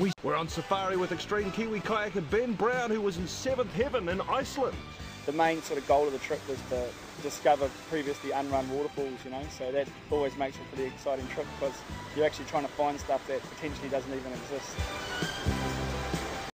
We- We're on safari with extreme Kiwi kayaker Ben Brown, who was in seventh heaven in Iceland. The main sort of goal of the trip was to discover previously unrun waterfalls, you know, so that always makes it a pretty exciting trip because you're actually trying to find stuff that potentially doesn't even exist.